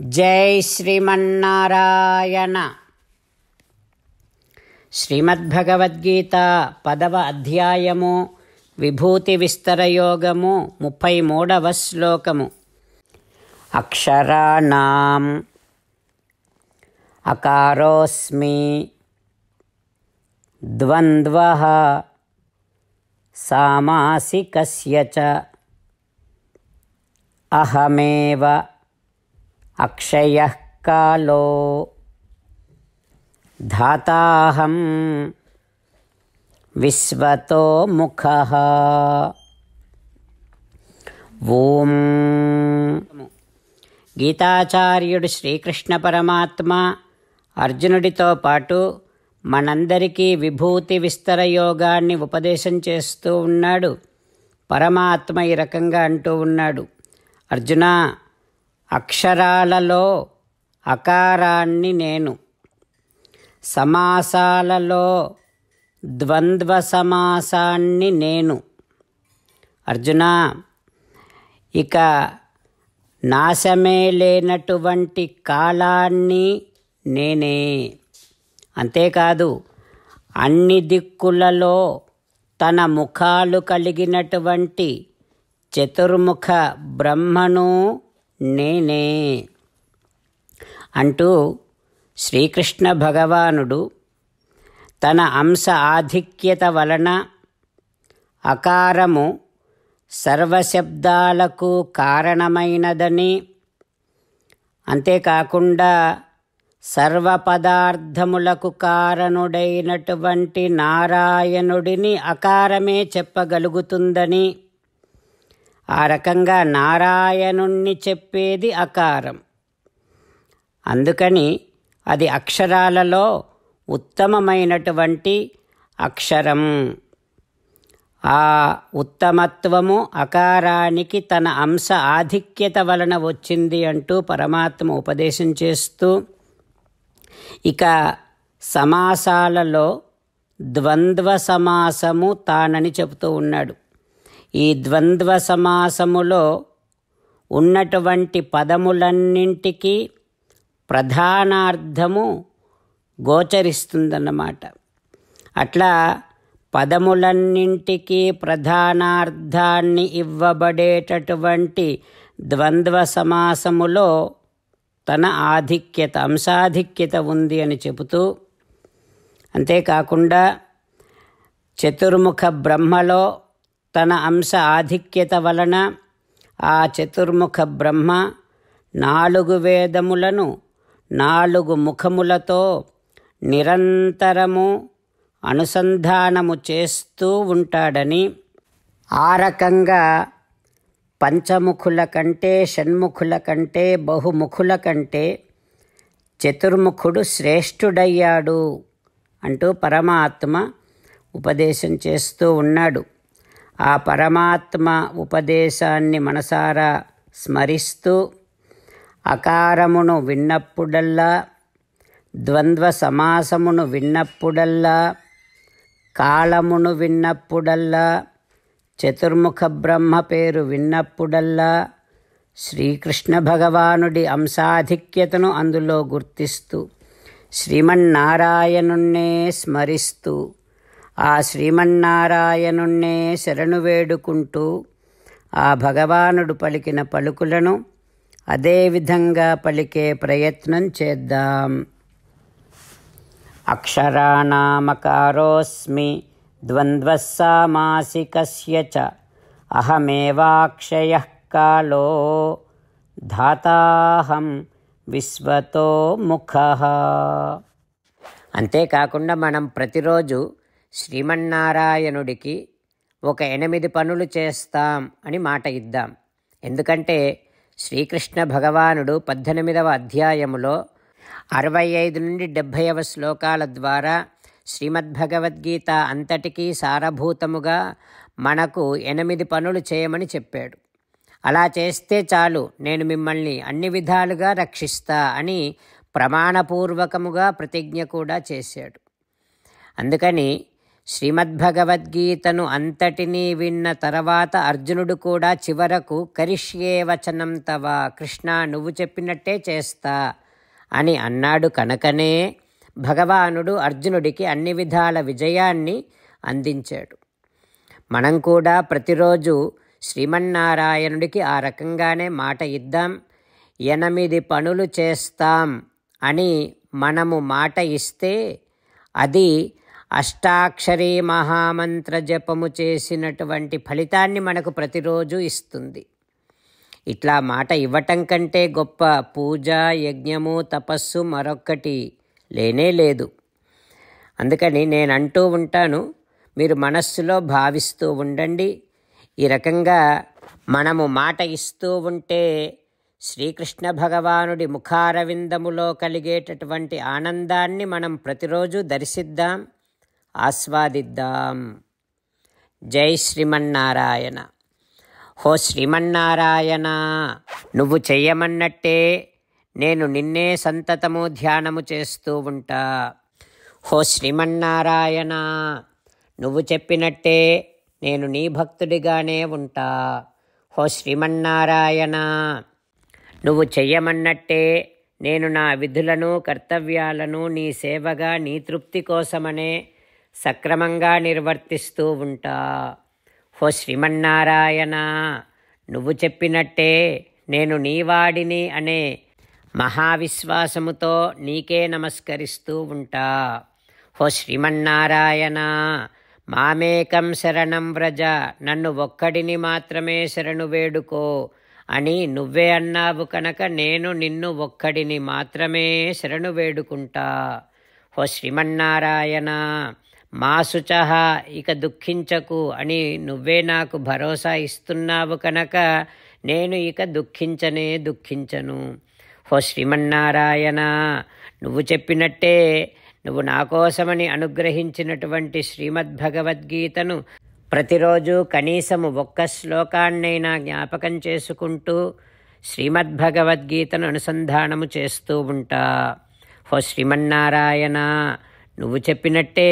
జై శ్రీమన్నారాయణ. శ్రీమద్భగవద్గీత పదవ అధ్యాయము విభూతి విస్తరయోగము ముప్పై మూడవ శ్లోకము. అక్షరాణం అకారోస్మి ద్వంద్వ సామాసికస్య చ అహమేవ అక్షయ కాలో ధాతాహం విశ్వతో ముఖ ఓం గీతాచార్యుడు శ్రీకృష్ణ పరమాత్మ అర్జునుడితో పాటు మనందరికీ విభూతి విస్తర యోగాన్ని ఉపదేశం చేస్తూ ఉన్నాడు. పరమాత్మ ఈ రకంగా అంటూ ఉన్నాడు. అర్జున అక్షరాలలో అకారాన్ని నేను. సమాసాలలో ద్వంద్వ సమాసాన్ని నేను. అర్జున ఇక నాశమే లేనటువంటి కాలాన్ని నేనే. అంతేకాదు అన్ని దిక్కులలో తన ముఖాలు కలిగినటువంటి చతుర్ముఖ బ్రహ్మను నేనే అంటూ శ్రీకృష్ణ భగవానుడు తన అంశ ఆధిక్యత వలన అకారము సర్వశబ్దాలకు కారణమైనదని అంతేకాకుండా సర్వపదార్థములకు కారణుడైనటువంటి నారాయణుడిని అకారమే చెప్పగలుగుతుందని ఆ రకంగా నారాయణుణ్ణి చెప్పేది అకారం. అందుకని అది అక్షరాలలో ఉత్తమమైనటువంటి అక్షరం. ఆ ఉత్తమత్వము అకారానికి తన అంశ ఆధిక్యత వలన వచ్చింది అంటూ పరమాత్మ ఉపదేశం చేస్తూ ఇక సమాసాలలో ద్వంద్వ సమాసము తానని చెబుతూ ఉన్నాడు. ఈ ద్వంద్వ సమాసములో ఉన్నటువంటి పదములన్నింటికీ ప్రధానార్థము గోచరిస్తుందన్నమాట. అట్లా పదములన్నింటికీ ప్రధానార్థాన్ని ఇవ్వబడేటటువంటి ద్వంద్వ సమాసములో తన ఆధిక్యత అంశాధిక్యత ఉంది అని చెబుతూ అంతేకాకుండా చతుర్ముఖ బ్రహ్మలో తన అంశ ఆధిక్యత వలన ఆ చతుర్ముఖ బ్రహ్మ నాలుగు వేదములను నాలుగు ముఖములతో నిరంతరము అనుసంధానము చేస్తూ ఉంటాడని ఆ రకంగా పంచముఖుల కంటే షణ్ముఖుల కంటే బహుముఖుల కంటే చతుర్ముఖుడు శ్రేష్ఠుడయ్యాడు అంటూ పరమాత్మ ఉపదేశం చేస్తూ ఉన్నాడు. ఆ పరమాత్మ ఉపదేశాన్ని మనసారా స్మరిస్తూ అకారమును విన్నప్పుడల్లా ద్వంద్వ సమాసమును విన్నప్పుడల్లా కాలమును విన్నప్పుడల్లా చతుర్ముఖ బ్రహ్మ పేరు విన్నప్పుడల్లా శ్రీకృష్ణ భగవానుడి అంశాధిక్యతను అందులో గుర్తిస్తూ శ్రీమన్నారాయణుణ్ణే స్మరిస్తూ ఆ శ్రీమన్నారాయణుణ్ణే శరణు వేడుకుంటూ ఆ భగవానుడు పలికిన పలుకులను అదేవిధంగా పలికే ప్రయత్నం చేద్దాం. అక్షరాణామకారోస్మి ద్వంద్వస్సామాసికస్య చ అహమేవాక్షయ కాలో ధాతాహం విశ్వతో ముఖ. అంతేకాకుండా మనం ప్రతిరోజు శ్రీమన్నారాయణుడికి ఒక ఎనిమిది పనులు చేస్తాం అని మాట ఇద్దాం. ఎందుకంటే శ్రీకృష్ణ భగవానుడు పద్దెనిమిదవ అధ్యాయములో అరవై ఐదు నుండి డెబ్భైవ శ్లోకాల ద్వారా శ్రీమద్భగవద్గీత అంతటికీ సారభూతముగా మనకు ఎనిమిది పనులు చేయమని చెప్పాడు. అలా చేస్తే చాలు నేను మిమ్మల్ని అన్ని విధాలుగా రక్షిస్తా అని ప్రమాణపూర్వకముగా ప్రతిజ్ఞ కూడా చేశాడు. అందుకని శ్రీమద్భగవద్గీతను అంతటినీ విన్న తర్వాత అర్జునుడు కూడా చివరకు కరిష్యే వచనం తవ కృష్ణ నువ్వు చెప్పినట్టే చేస్తా అని అన్నాడు కనుకనే. భగవానుడు అర్జునుడికి అన్ని విధాల విజయాన్ని అందించాడు. మనం కూడా ప్రతిరోజు శ్రీమన్నారాయణుడికి ఆ రకంగానే మాట ఇద్దాం. ఎనిమిది పనులు చేస్తాం అని మనము మాట ఇస్తే అది అష్టాక్షరీ మహామంత్ర జపము చేసినటువంటి ఫలితాన్ని మనకు ప్రతిరోజు ఇస్తుంది. ఇట్లా మాట ఇవ్వటం కంటే గొప్ప పూజ యజ్ఞము తపస్సు మరొక్కటి లేనే లేదు. అందుకని నేను అంటూ ఉంటాను మీరు మనస్సులో భావిస్తూ ఉండండి. ఈ రకంగా మనము మాట ఇస్తూ ఉంటే శ్రీకృష్ణ భగవానుడి ముఖారవిందములో కలిగేటటువంటి ఆనందాన్ని మనం ప్రతిరోజు దర్శిద్దాం. ఆస్వాదిద్దాం. జై శ్రీమన్నారాయణ. హో శ్రీమన్నారాయణ నువ్వు చెయ్యమన్నట్టే నేను నిన్నే సంతతము ధ్యానము చేస్తూ ఉంటా. హో శ్రీమన్నారాయణ నువ్వు చెప్పినట్టే నేను నీ భక్తుడిగానే ఉంటా. హో శ్రీమన్నారాయణ నువ్వు చెయ్యమన్నట్టే నేను నా విధులను కర్తవ్యాలను నీ సేవగా నీ తృప్తి కోసమనే సక్రమంగా నిర్వర్తిస్తూ ఉంటా. హో శ్రీమన్నారాయణ నువ్వు చెప్పినట్టే నేను నీవాడిని అనే మహావిశ్వాసముతో నీకే నమస్కరిస్తూ ఉంటా. హో శ్రీమన్నారాయణ మామేకం శరణం వ్రజ నన్ను ఒక్కడిని మాత్రమే శరణు వేడుకో అని నువ్వే అన్నావు కనుక నేను నిన్ను ఒక్కడిని మాత్రమే శరణు వేడుకుంటా. హో శ్రీమన్నారాయణ మా ఇక దుఃఖించకు అని నువ్వే నాకు భరోసా ఇస్తున్నావు కనుక నేను ఇక దుఃఖించనే దుఃఖించను. హో శ్రీమన్నారాయణ నువ్వు చెప్పినట్టే నువ్వు నా కోసమని అనుగ్రహించినటువంటి శ్రీమద్భగవద్గీతను ప్రతిరోజు కనీసము ఒక్క శ్లోకాన్నైనా జ్ఞాపకం చేసుకుంటూ శ్రీమద్భగవద్గీతను అనుసంధానము చేస్తూ ఉంటా. హో శ్రీమన్నారాయణ నువ్వు చెప్పినట్టే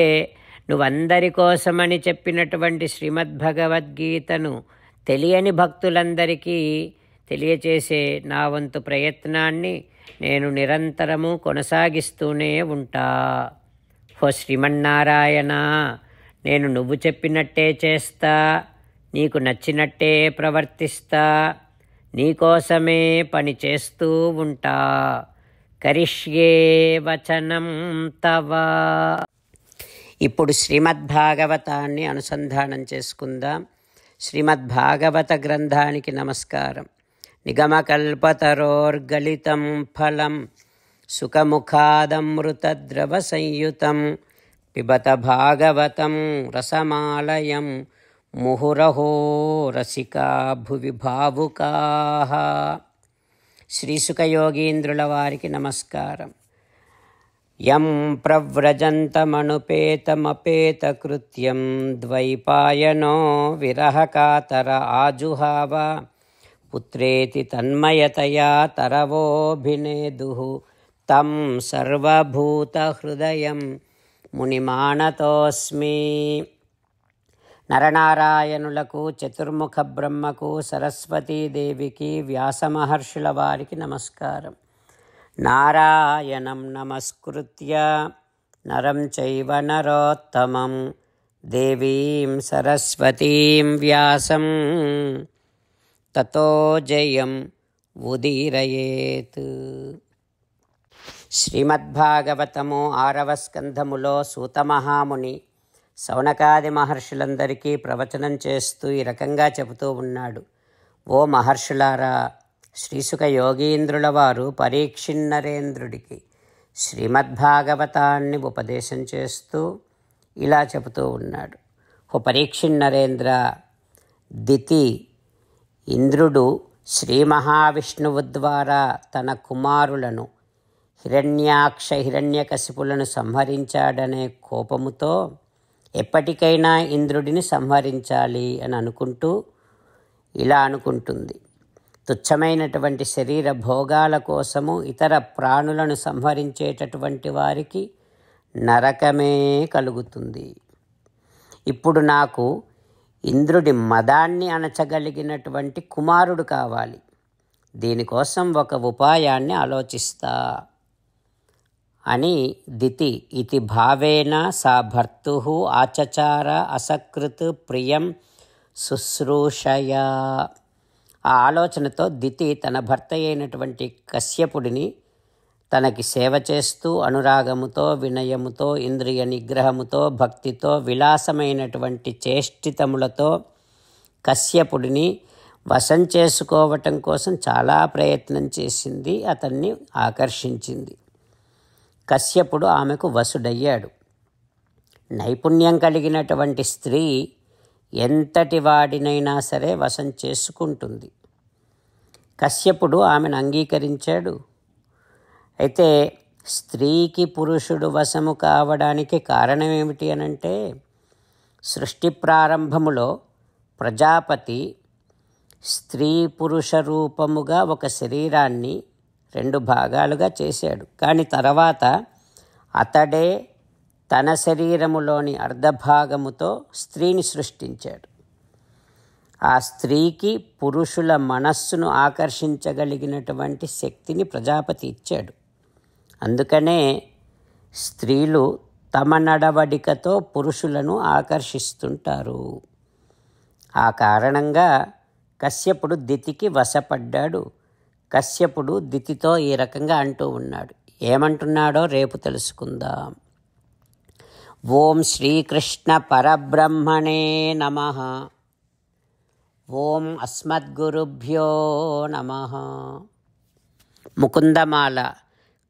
నువ్వందరి కోసమని చెప్పినటువంటి శ్రీమద్భగవద్గీతను తెలియని భక్తులందరికీ తెలియచేసే నా వంతు ప్రయత్నాన్ని నేను నిరంతరము కొనసాగిస్తూనే ఉంటా. హో శ్రీమన్నారాయణ నేను నువ్వు చెప్పినట్టే చేస్తా నీకు నచ్చినట్టే ప్రవర్తిస్తా నీకోసమే పని చేస్తూ ఉంటా. కరిష్యే వచనం తవా. ఇప్పుడు శ్రీమద్భాగవతాన్ని అనుసంధానం చేసుకుందాం. శ్రీమద్భాగవత గ్రంథానికి నమస్కారం. నిగమకల్పతరోర్గలితం ఫలం సుఖముఖాదమృతద్రవసంయుతం పిబత భాగవతం రసమాలయం ముహురహో రసికా భువి భావుకా శ్రీసుఖయోగీంద్రుల వారికి నమస్కారం. యం ప్రవ్రజంతమనుపేతమపేతకృత్యం ద్వైపాయనో విరహకాతర ఆజుహావ పుత్రేతి తన్మయతయా తరవోభినేదు తం సర్వభూతహృదయం మునిమాణతోస్మి నరనారాయణులకు చతుర్ముఖ బ్రహ్మకు సరస్వతీదేవికి వ్యాసమహర్షుల వారికి నమస్కారం. నారాయణం నమస్కృత్య నరం చైవ నరోత్తమం దేవీం సరస్వతీం వ్యాసం తతో జయం ఉదీరయేత్ శ్రీమద్భాగవతము ఆరవ స్కంధములో సూతమహాముని సౌనకాది మహర్షులందరికీ ప్రవచనం చేస్తూ ఈ రకంగా చెబుతూ ఉన్నాడు. ఓ మహర్షులారా శ్రీసుక యోగీంద్రుల వారు పరీక్షిన్నరేంద్రుడికి శ్రీమద్భాగవతాన్ని ఉపదేశం చేస్తూ ఇలా చెబుతూ ఉన్నాడు. ఓ పరీక్షిన్నరేంద్ర దితి ఇంద్రుడు శ్రీ మహావిష్ణువు ద్వారా తన కుమారులను హిరణ్యాక్ష హిరణ్యకశిపులను సంహరించాడనే కోపముతో ఎప్పటికైనా ఇంద్రుడిని సంహరించాలి అని అనుకుంటూ ఇలా అనుకుంటుంది. తుచ్చమైనటువంటి శరీర భోగాల కోసము ఇతర ప్రాణులను సంహరించేటటువంటి వారికి నరకమే కలుగుతుంది. ఇప్పుడు నాకు ఇంద్రుడి మదాన్ని అణచగలిగినటువంటి కుమారుడు కావాలి. దీనికోసం ఒక ఉపాయాన్ని ఆలోచిస్తా. అని దితి ఇతి భావేన సా భర్తు ఆచచార అసకృత్ ప్రియం శుశ్రూషయా. ఆ ఆలోచనతో దితి తన భర్త అయినటువంటి కశ్యపుడిని తనకి సేవ చేస్తూ అనురాగముతో వినయముతో ఇంద్రియ నిగ్రహముతో భక్తితో విలాసమైనటువంటి చేష్టితములతో కశ్యపుడిని వశం చేసుకోవటం కోసం చాలా ప్రయత్నం చేసింది అతన్ని ఆకర్షించింది. కశ్యపుడు ఆమెకు వసుడయ్యాడు. నైపుణ్యం కలిగినటువంటి స్త్రీ ఎంతటి వాడినైనా సరే వశం చేసుకుంటుంది. కశ్యపుడు ఆమెను అంగీకరించాడు. అయితే స్త్రీకి పురుషుడు వశము కావడానికి కారణం ఏమిటి అనంటే సృష్టి ప్రారంభములో ప్రజాపతి స్త్రీ పురుష రూపముగా ఒక శరీరాన్ని రెండు భాగాలుగా చేశాడు. కానీ తర్వాత అతడే తన శరీరములోని అర్ధభాగముతో స్త్రీని సృష్టించాడు. ఆ స్త్రీకి పురుషుల మనస్సును ఆకర్షించగలిగినటువంటి శక్తిని ప్రజాపతి ఇచ్చాడు. అందుకనే స్త్రీలు తమ నడవడికతో పురుషులను ఆకర్షిస్తుంటారు. ఆ కారణంగా కశ్యపుడు దితికి వశపడ్డాడు. కశ్యపుడు దితితో ఈ రకంగా అంటూ ఉన్నాడు. ఏమంటున్నాడో రేపు తెలుసుకుందాం. ఓం శ్రీకృష్ణ పరబ్రహ్మణే నమ. ఓం అస్మద్గురుభ్యో నమ ముకుందమాల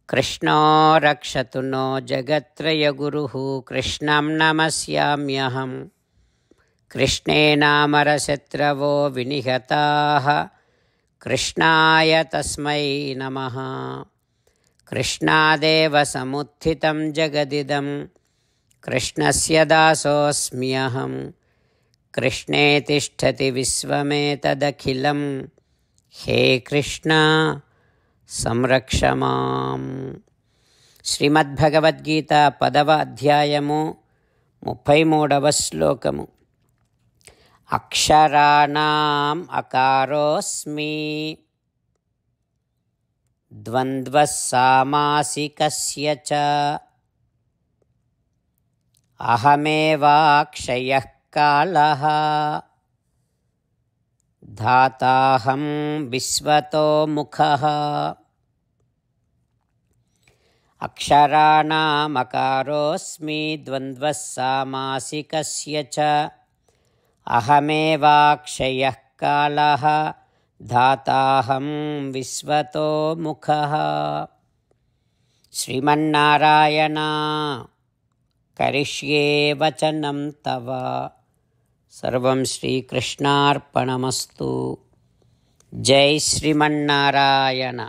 కృష్ణో రక్షతు నో జగత్రయ గురు కృష్ణం నమస్యామ్యహం కృష్ణే నామరశత్రవో వినిహతా కృష్ణాయ తస్మై నమ కృష్ణాదేవ సముత్థితం జగదిదం కృష్ణస్య దాసోస్మ్యహం కృష్ణే తిష్టతి విశ్వమేతదఖిలం. హే కృష్ణ సంరక్ష మాం. శ్రీమద్భగవద్గీత పదవ అధ్యాయము ముప్పై మూడవ శ్లోకము. అక్షరాణం అకారోస్మి. ద్వంద్వः సామాసికస్య చ. అహమేవాక్షయः కాలः ధాతాహం విశ్వతో ముఖः అక్షరాణమకారోస్మి ద్వంద్వः సామాసికస్య చ అహమేవాక్షయः కాలः ధాతాహం విశ్వతో ముఖः శ్రీమన్నారాయణ కరిష్యే వచనం తవ సర్వం శ్రీకృష్ణార్పణమస్తు జై శ్రీమన్నారాయణ